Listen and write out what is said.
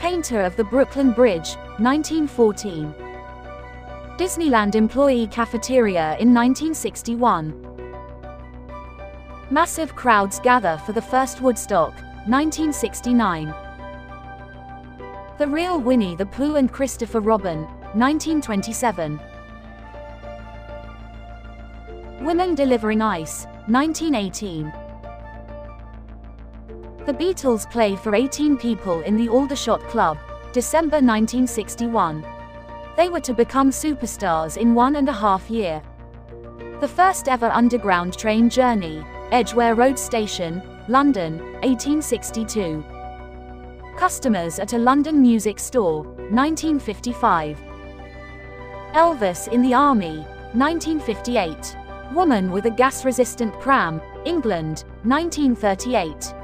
Painter of the Brooklyn Bridge, 1914. Disneyland Employee Cafeteria in 1961. Massive crowds gather for the first Woodstock, 1969. The Real Winnie the Pooh and Christopher Robin, 1927. Women Delivering Ice, 1918. The Beatles play for 18 people in the Aldershot Club, December 1961. They were to become superstars in one and a half year. The first ever underground train journey, Edgware Road Station, London, 1862. Customers at a London music store, 1955. Elvis in the Army, 1958. Woman with a gas resistant pram, England, 1938.